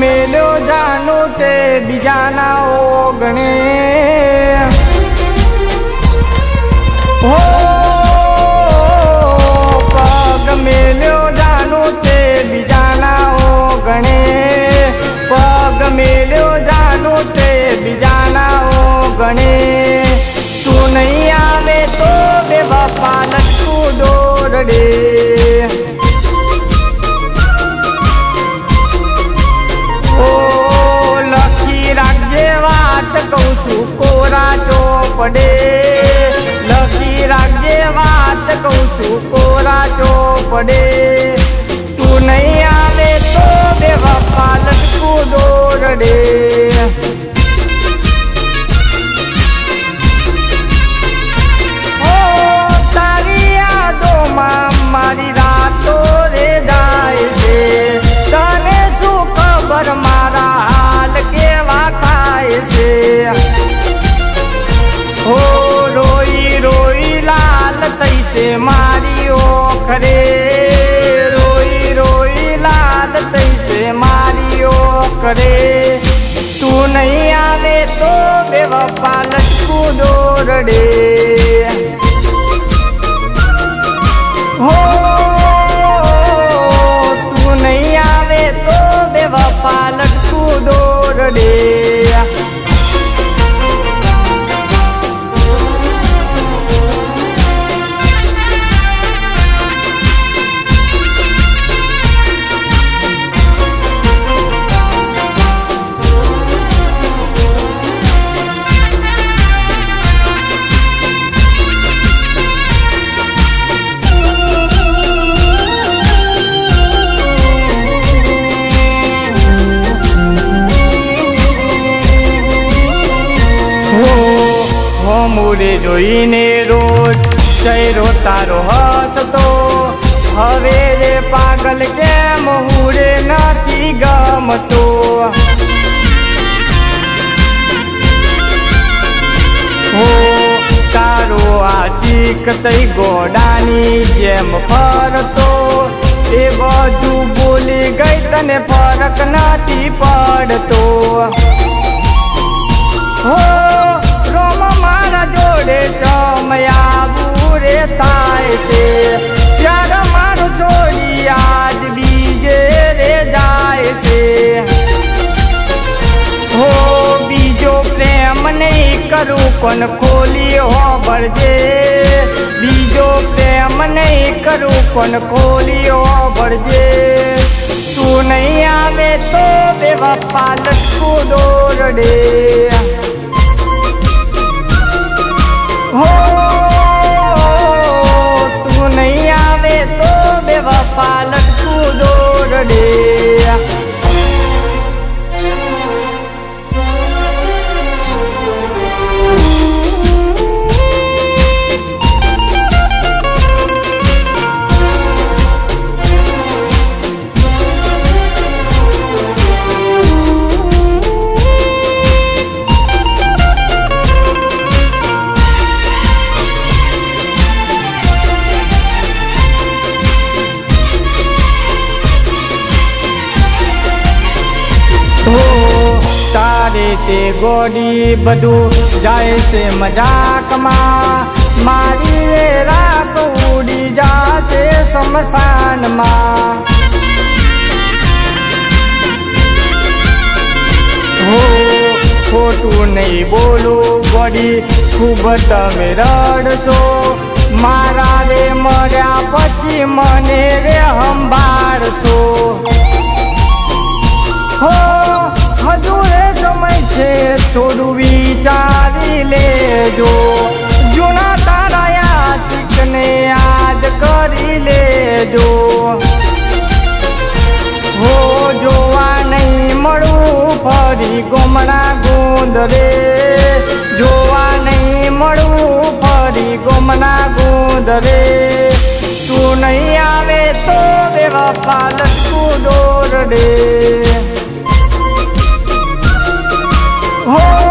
મેલ્યો मेलो जाते बीजानाव गणे પડે તું નહીં આવે તો બે વફા લટકું દોરડે. હો હો જોઈને રોજ ચહેરો તારો હસતો. હવે રે પાગલ કેમ હુરે નથી ગમતો? હો, તારો આ ચીક તઈ ગોડાની જેમ ફરતો. એ બધું બોલી ગઈ તને ફરક નથી પડતો. હો કોણ ખોલી ભરજે? બીજો પ્રેમ નહીં કરું કોન ખોલી ભરજે? તું નહીં આવે તો બે વફા લટકું દોરડે. તે ગોડી બધું જાય છે મજાકમાં. મારી રાત ઉડી જાશે સ્મશાનમાં હો, ખોટું નહીં બોલું ગોડી, ખૂબ તમે રડશો. મારા રે મર્યા પછી મને રે થોડું વિચારી લેજો. જૂના તારા આશિકને યાદ કરી લેજો. હો, જોવા નહીં મળું, ફરી ગોમડા ગુંદરે. જોવા નહીં મળું, ફરી ગોમડા ગુંદરે. તું નહીં આવે તો વફા લટકું દોરડે. હો